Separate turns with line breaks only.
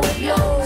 yo, yo.